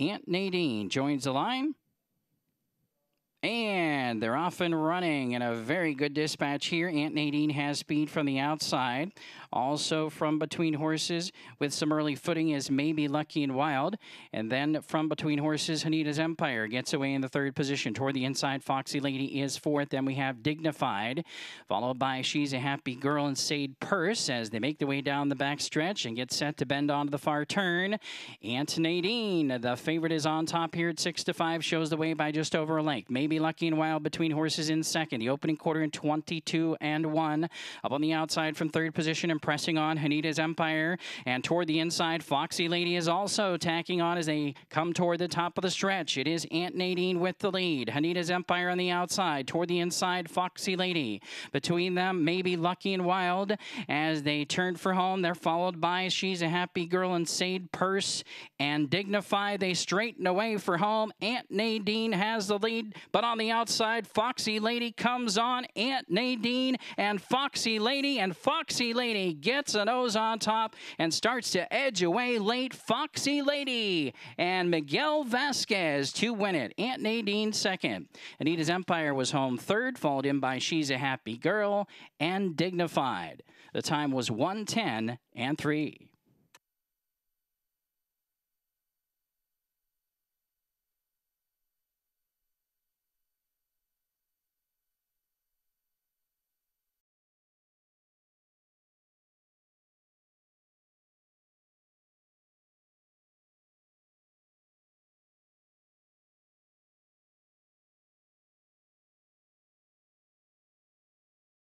Aunt Nadine joins the line. And they're off and running and a very good dispatch here. Aunt Nadine has speed from the outside. Also from between horses with some early footing is Maybe Lucky and Wild. And then from between horses, Hanita's Empire gets away in the third position. Toward the inside, Foxy Lady is fourth. Then we have Dignified, followed by She's a Happy Girl and Sade Purse as they make their way down the back stretch and get set to bend onto the far turn. Aunt Nadine, the favorite, is on top here at 6 to 5, shows the way by just over a length. Maybe Maybe Lucky and Wild between horses in second. The opening quarter in 22 and 1. Up on the outside from third position and pressing on Hanita's Empire. And toward the inside, Foxy Lady is also tacking on as they come toward the top of the stretch. It is Aunt Nadine with the lead. Hanita's Empire on the outside. Toward the inside, Foxy Lady. Between them, Maybe Lucky and Wild. As they turn for home, they're followed by She's a Happy Girl and Sade Purse and Dignify. They straighten away for home. Aunt Nadine has the lead, but on the Foxy Lady comes on. Aunt Nadine and Foxy Lady. And Foxy Lady gets a nose on top and starts to edge away late. Foxy Lady and Miguel Vasquez to win it. Aunt Nadine second. Anita's Empire was home third, followed in by She's a Happy Girl and Dignified. The time was 110 and 3.